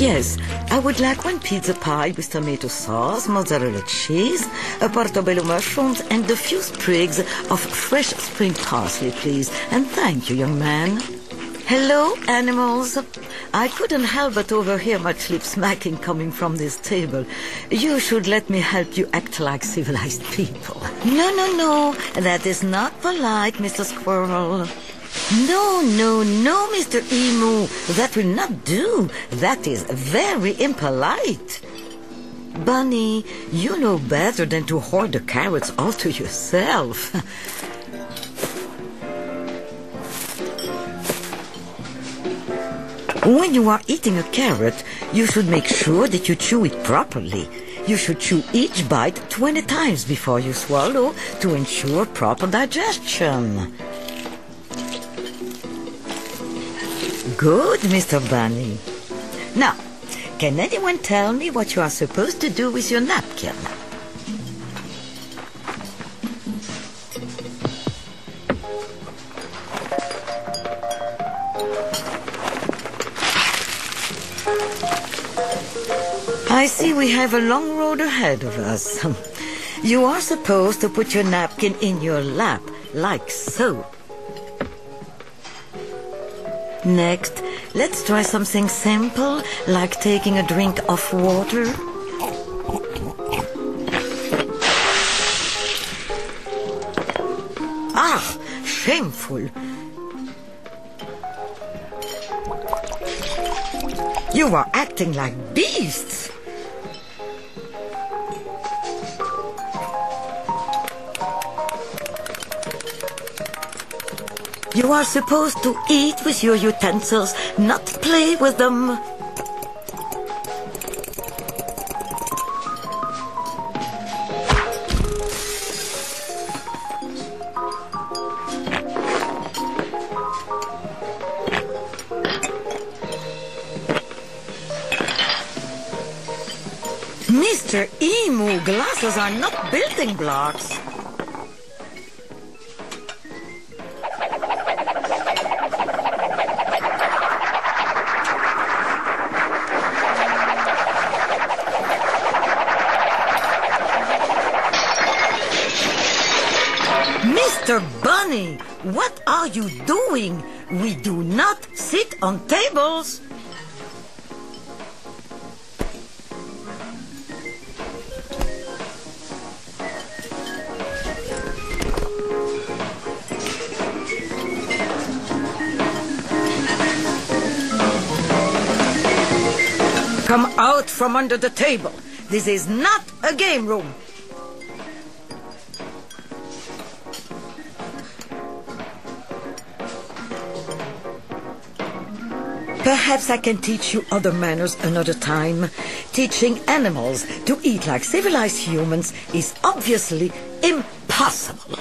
Yes, I would like one pizza pie with tomato sauce, mozzarella cheese, a portobello mushrooms, and a few sprigs of fresh spring parsley, please. And thank you, young man. Hello, animals. I couldn't help but overhear much lip smacking coming from this table. You should let me help you act like civilized people. No, no, no. That is not polite, Mr. Squirrel. No, no, no, Mr. Emu. That will not do. That is very impolite. Bunny, you know better than to hoard the carrots all to yourself. When you are eating a carrot, you should make sure that you chew it properly. You should chew each bite 20 times before you swallow to ensure proper digestion. Good, Mr. Bunny. Now, can anyone tell me what you are supposed to do with your napkin? I see we have a long road ahead of us. You are supposed to put your napkin in your lap, like so. Next, let's try something simple, like taking a drink of water. Ah, shameful. You are acting like beasts. You are supposed to eat with your utensils, not play with them. Mr. Emu, glasses are not building blocks. Mr. Bunny, what are you doing? We do not sit on tables. Come out from under the table. This is not a game room. Perhaps I can teach you other manners another time. Teaching animals to eat like civilized humans is obviously impossible.